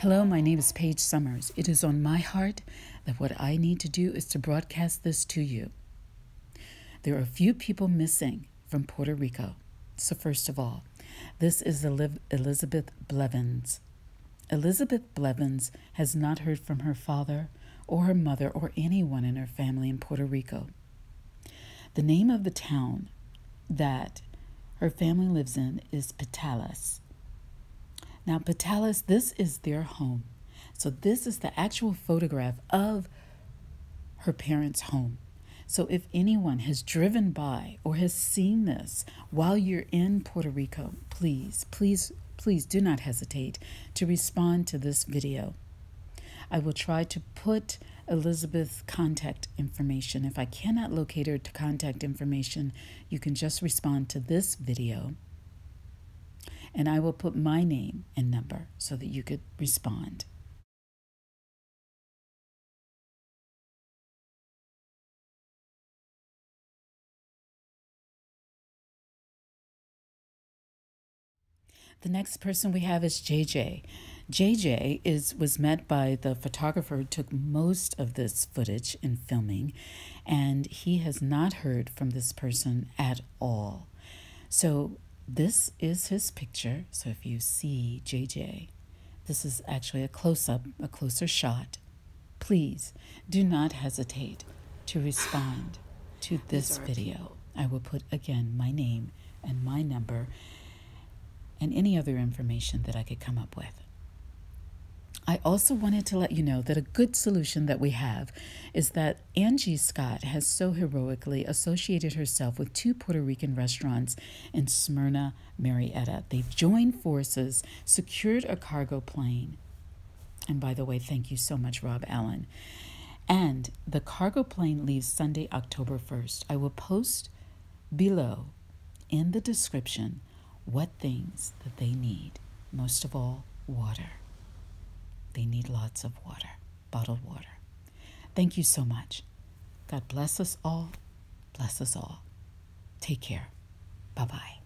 Hello, my name is Paige Summers. It is on my heart that what I need to do is to broadcast this to you. There are a few people missing from Puerto Rico. So, first of all, this is Elizabeth Blevins. Elizabeth Blevins has not heard from her father or her mother or anyone in her family in Puerto Rico. The name of the town that her family lives in is Patillas. Now, Patillas, this is their home. So, this is the actual photograph of her parents' home. So, if anyone has driven by or has seen this while you're in Puerto Rico, please, please, please do not hesitate to respond to this video. I will try to put Elizabeth's contact information. If I cannot locate her to contact information, you can just respond to this video and I will put my name and number so that you could respond. The next person we have is JJ. JJ is was met by the photographer who took most of this footage in filming, and he has not heard from this person at all. So this is his picture. So if you see JJ, this is actually a close up, a closer shot. Please do not hesitate to respond to this video. I will put again my name and my number and any other information that I could come up with. I also wanted to let you know that a good solution that we have is that Angie Scott has so heroically associated herself with two Puerto Rican restaurants in Smyrna, Marietta. They've joined forces, secured a cargo plane. And by the way, thank you so much, Rob Allen. And the cargo plane leaves Sunday, October 1st. I will post below in the description what things that they need. Most of all, water. They need lots of water, bottled water. Thank you so much. God bless us all. Bless us all. Take care. Bye bye.